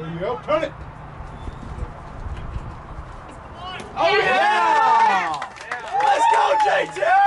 There you go. Turn it. Oh, yeah! Let's go, J2!